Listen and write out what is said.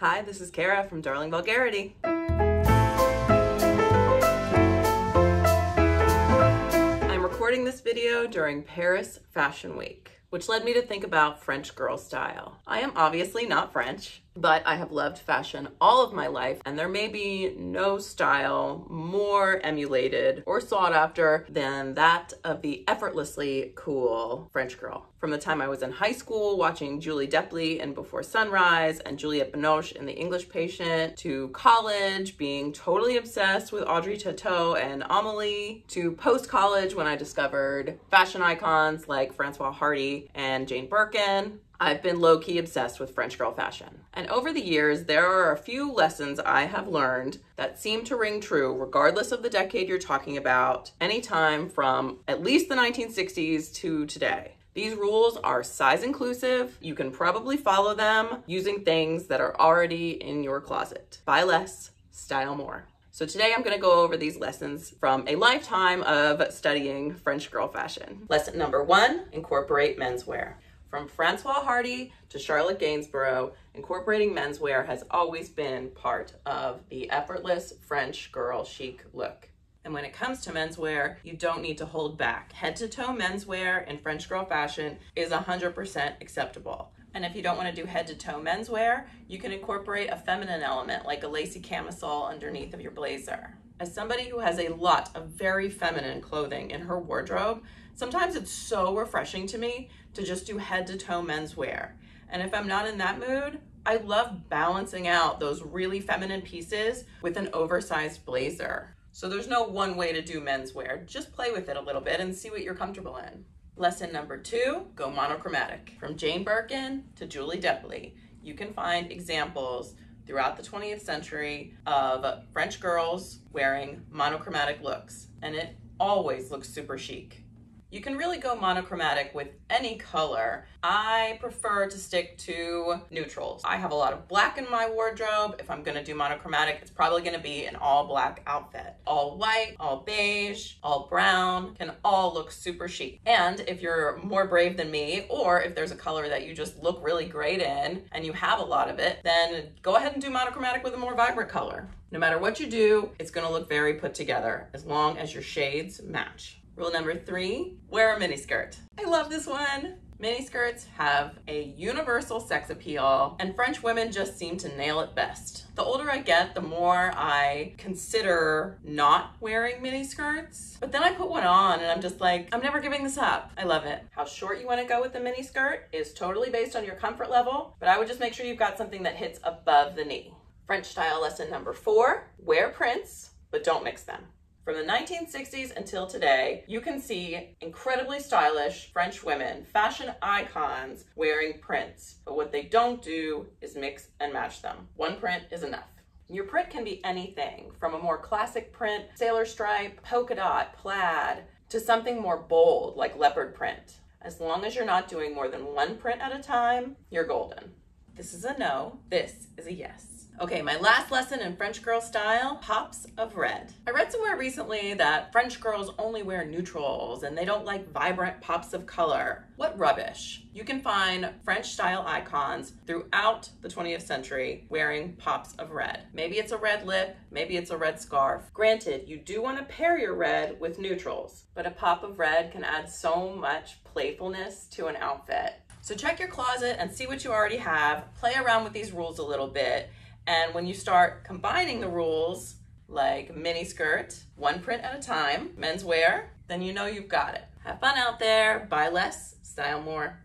Hi, this is Kara from Darling Vulgarity. I'm recording this video during Paris Fashion Week which led me to think about French girl style. I am obviously not French, but I have loved fashion all of my life, and there may be no style more emulated or sought after than that of the effortlessly cool French girl. From the time I was in high school watching Julie Delpy in Before Sunrise and Juliette Binoche in The English Patient, to college being totally obsessed with Audrey Tautou and Amelie, to post-college when I discovered fashion icons like Francoise Hardy and Jane Birkin, I've been low key obsessed with French girl fashion. And over the years, there are a few lessons I have learned that seem to ring true regardless of the decade you're talking about, anytime from at least the 1960s to today. These rules are size inclusive. You can probably follow them using things that are already in your closet. Buy less, style more. So today I'm going to go over these lessons from a lifetime of studying French girl fashion. Lesson number one, incorporate menswear. From Francoise Hardy to Charlotte Gainsbourg, incorporating menswear has always been part of the effortless French girl chic look. And when it comes to menswear, you don't need to hold back. Head to toe menswear in French girl fashion is 100% acceptable. And if you don't want to do head to toe menswear, you can incorporate a feminine element like a lacy camisole underneath of your blazer. As somebody who has a lot of very feminine clothing in her wardrobe, sometimes it's so refreshing to me to just do head to toe menswear. And if I'm not in that mood, I love balancing out those really feminine pieces with an oversized blazer. So there's no one way to do menswear. Just play with it a little bit and see what you're comfortable in. Lesson number two, go monochromatic. From Jane Birkin to Julie Delpy, you can find examples throughout the 20th century of French girls wearing monochromatic looks, and it always looks super chic. You can really go monochromatic with any color. I prefer to stick to neutrals. I have a lot of black in my wardrobe. If I'm gonna do monochromatic, it's probably gonna be an all black outfit. All white, all beige, all brown can all look super chic. And if you're more brave than me, or if there's a color that you just look really great in and you have a lot of it, then go ahead and do monochromatic with a more vibrant color. No matter what you do, it's gonna look very put together as long as your shades match. Rule number three, wear a miniskirt. I love this one. Miniskirts have a universal sex appeal, and French women just seem to nail it best. The older I get, the more I consider not wearing miniskirts. But then I put one on and I'm just like, I'm never giving this up. I love it. How short you want to go with the miniskirt is totally based on your comfort level, but I would just make sure you've got something that hits above the knee. French style lesson number four, wear prints, but don't mix them. From the 1960s until today, you can see incredibly stylish French women, fashion icons, wearing prints. But what they don't do is mix and match them. One print is enough. Your print can be anything from a more classic print, sailor stripe, polka dot, plaid, to something more bold like leopard print. As long as you're not doing more than one print at a time, you're golden. This is a no, this is a yes. Okay, my last lesson in French girl style, pops of red. I read somewhere recently that French girls only wear neutrals and they don't like vibrant pops of color. What rubbish. You can find French style icons throughout the 20th century wearing pops of red. Maybe it's a red lip, maybe it's a red scarf. Granted, you do want to pair your red with neutrals, but a pop of red can add so much playfulness to an outfit. So check your closet and see what you already have. Play around with these rules a little bit and when you start combining the rules, like mini skirt, one print at a time, menswear, then you know you've got it. Have fun out there, buy less, style more.